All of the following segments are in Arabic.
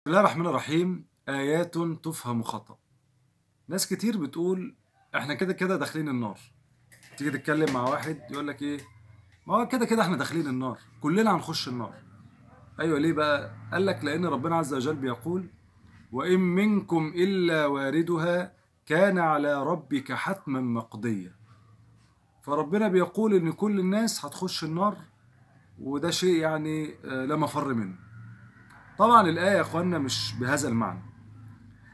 بسم الله الرحمن الرحيم. آيات تفهم خطأ. ناس كتير بتقول إحنا كده كده داخلين النار. تيجي تتكلم مع واحد يقول لك إيه؟ ما هو كده كده إحنا داخلين النار. كلنا هنخش النار. أيوه ليه بقى؟ قال لك لأن ربنا عز وجل بيقول وإن منكم إلا واردها كان على ربك حتما مقضيا فربنا بيقول إن كل الناس هتخش النار وده شيء يعني آه، لا مفر منه. طبعا الآية يا أخوانا مش بهذا المعنى.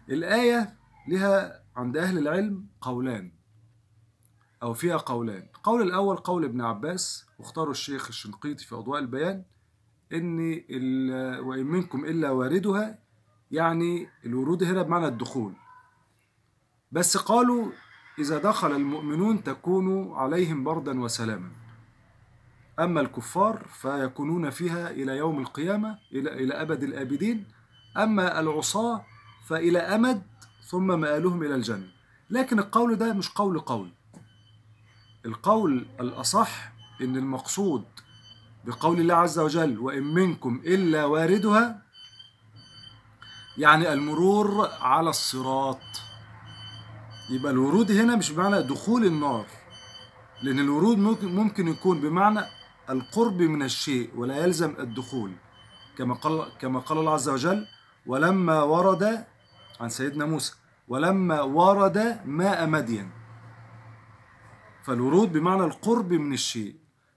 الآية لها عند أهل العلم قولان أو فيها قولان. القول الأول قول ابن عباس واختاروا الشيخ الشنقيطي في أضواء البيان إن وإن منكم إلا واردها يعني الورود هنا بمعنى الدخول. بس قالوا إذا دخل المؤمنون تكون عليهم بردا وسلاما. أما الكفار فيكونون فيها إلى يوم القيامة إلى إلى أبد الآبدين. أما العصاة فإلى أمد ثم مآلهم إلى الجنة. لكن القول ده مش قول قول القول الأصح إن المقصود بقول الله عز وجل وإن منكم إلا واردها يعني المرور على الصراط. يبقى الورود هنا مش بمعنى دخول النار لأن الورود ممكن يكون بمعنى القرب من الشيء ولا يلزم الدخول كما قال كما قال الله عز وجل ولما ورد عن سيدنا موسى ولما ورد ماء مدين فالورود بمعنى القرب من الشيء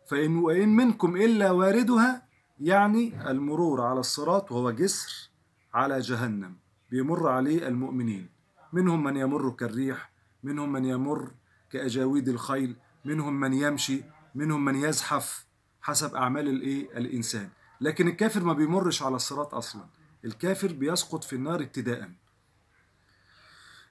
فإن وإن منكم إلا واردها يعني المرور على الصراط وهو جسر على جهنم بيمر عليه المؤمنين. منهم من يمر كالريح منهم من يمر كأجاويد الخيل منهم من يمشي منهم من يزحف. حسب أعمال الإيه؟ الإنسان. لكن الكافر ما بيمرش على الصراط أصلا. الكافر بيسقط في النار ابتداء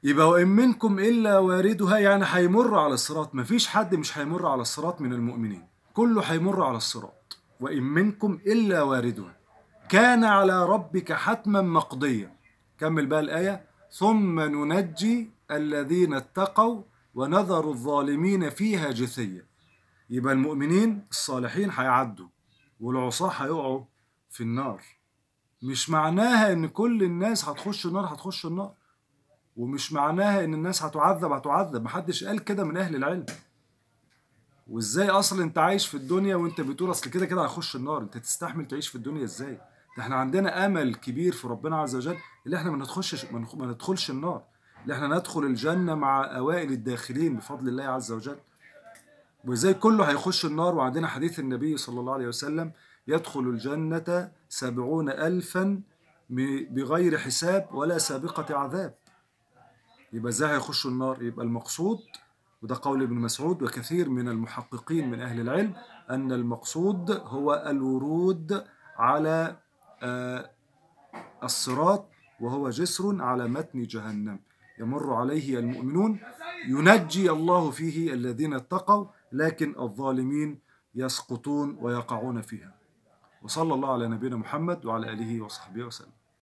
يبقى وإن منكم إلا واردها يعني هيمر على الصراط. مفيش حد مش هيمر على الصراط من المؤمنين. كله هيمر على الصراط. وإن منكم إلا واردها. كان على ربك حتما مقضيا. كمل بقى الآية. ثم ننجي الذين اتقوا ونذر الظالمين فيها جثيا. يبقى المؤمنين الصالحين هيعدوا والعصاة هيقعوا في النار. مش معناها إن كل الناس هتخش النار هتخش النار. ومش معناها إن الناس هتعذب هتعذب. محدش قال كده من أهل العلم. وإزاي أصلا أنت عايش في الدنيا وأنت بتقول أصل كده كده هخش النار؟ أنت تستحمل تعيش في الدنيا إزاي؟ ده إحنا عندنا آمل كبير في ربنا عز وجل اللي إحنا ما ندخلش ما ندخ- ما ندخلش النار. اللي إحنا ندخل الجنة مع أوائل الداخلين بفضل الله عز وجل. وإزاي كله هيخش النار وعندنا حديث النبي صلى الله عليه وسلم يدخل الجنة سبعون ألفا بغير حساب ولا سابقة عذاب. يبقى إزاي هيخشوا النار؟ يبقى المقصود وده قول ابن مسعود وكثير من المحققين من أهل العلم أن المقصود هو الورود على آه، الصراط وهو جسر على متن جهنم. يمر عليه المؤمنون ينجي الله فيه الذين اتقوا لكن الظالمين يسقطون ويقعون فيها. وصلى الله على نبينا محمد وعلى آله وصحبه وسلم.